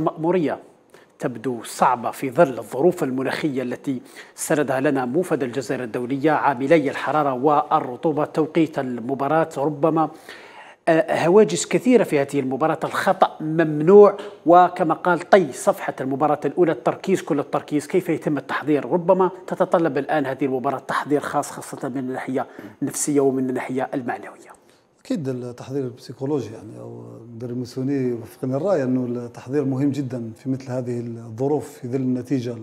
المأمورية تبدو صعبة في ظل الظروف المناخية التي سردها لنا موفد الجزائر الدولية عاملي الحرارة والرطوبة توقيت المباراة. ربما آه، هواجس كثيرة في هذه المباراة. الخطأ ممنوع وكما قال طي صفحة المباراة الأولى التركيز كل التركيز كيف يتم التحضير؟ ربما تتطلب الآن هذه المباراة تحضير خاص خاصة من الناحية النفسية ومن الناحية المعنوية. أكيد التحضير البسيكولوجي يعني أو المدرب المسوني يوافقني الرأي أنه التحضير مهم جدا في مثل هذه الظروف في ظل النتيجة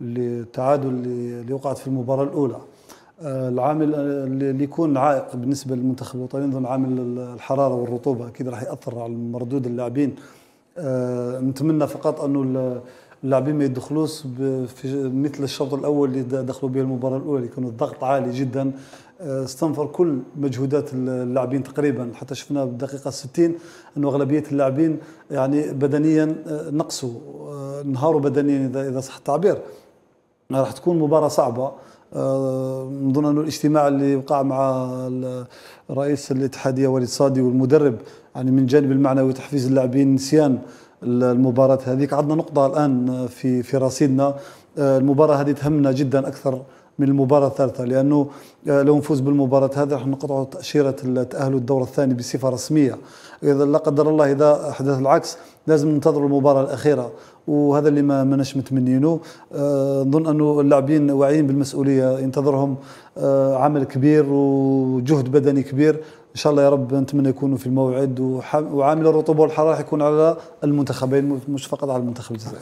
التعادل اللي وقعت في المباراة الأولى. آه، العامل اللي يكون عائق بالنسبة للمنتخب الوطني نظن عامل الحرارة والرطوبة أكيد راح يأثر على مردود اللاعبين. آه، نتمنى فقط أنه اللاعبين ما يدخلوش في مثل الشوط الأول اللي دخلوا به المباراة الأولى يكون الضغط عالي جدا. آه، استنفر كل مجهودات اللاعبين تقريبا حتى شفنا بالدقيقة 60 إنه أغلبية اللاعبين يعني بدنيا آه، نقصوا آه، انهاروا بدنيا اذا إذا صح التعبير. راح تكون مباراة صعبة نظن أنه الاجتماع اللي وقع مع رئيس الاتحادية وليد صادي والمدرب يعني من جانب المعنوي تحفيز اللاعبين نسيان المباراة هذيك عندنا نقطه الآن في في رصيدنا. المباراة هذه تهمنا جدا أكثر من المباراة الثالثة لأنه آه، لو نفوز بالمباراة هذه راح نقطع تأشيرة التأهل الدور الثاني بصفة رسمية. إذا لا قدر الله إذا حدث العكس لازم ننتظر المباراة الأخيرة. وهذا اللي ما ماناش متمنينه آه، نظن أنه اللاعبين واعيين بالمسؤولية ينتظرهم آه، عمل كبير وجهد بدني كبير. إن شاء الله يا رب نتمنى يكونوا في الموعد. وعامل الرطوبة والحرارة يكون على المنتخبين مش فقط على المنتخب الجزائري.